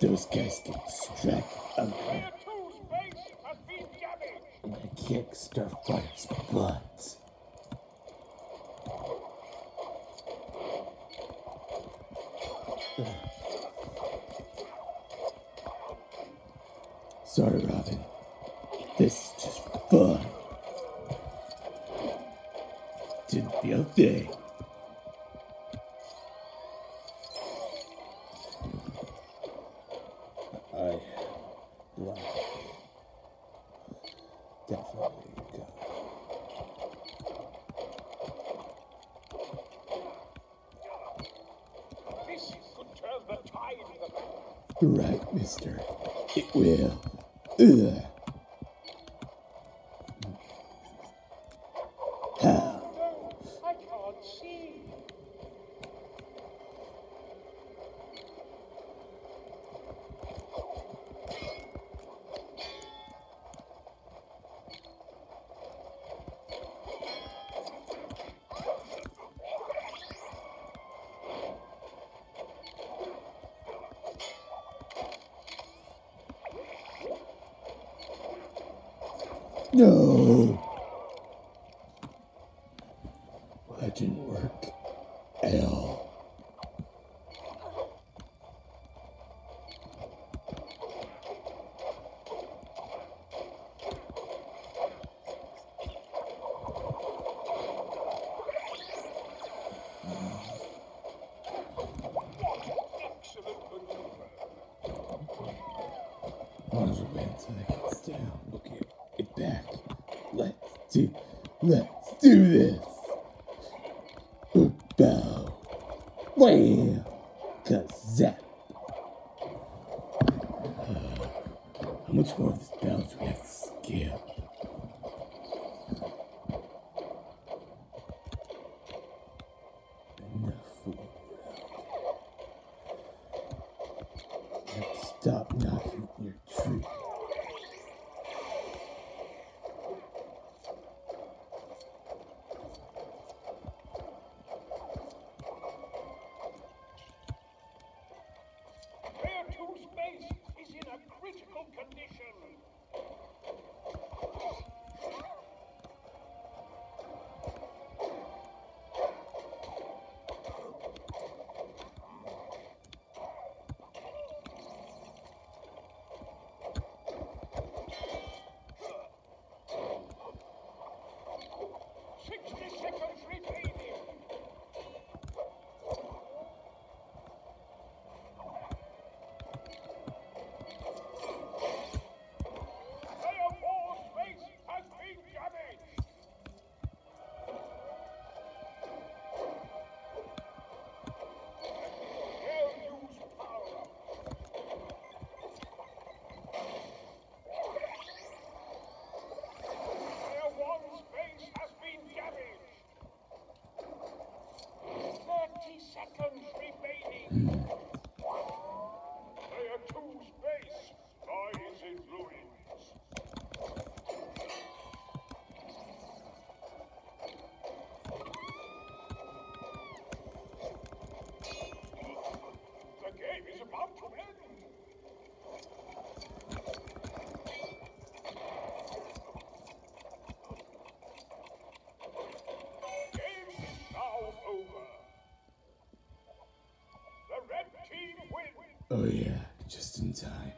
those guys get struck damaged. I'm gonna kick Starfire's butt. Sorry, Robin. This is just fun. Didn't feel thing. I like definitely go. This could turn the tide in the battle. Right, mister. It will. Ugh. How? No, I can't see. No. That didn't work at all. Excellent maneuver. Might as well wait until it down. Back. Let's Let's do this. Bow. Wham. Kazap. Uh, how much more of this battle do we have to skip? Enough stop knocking your tree. Critical condition. Oh, yeah, just in time.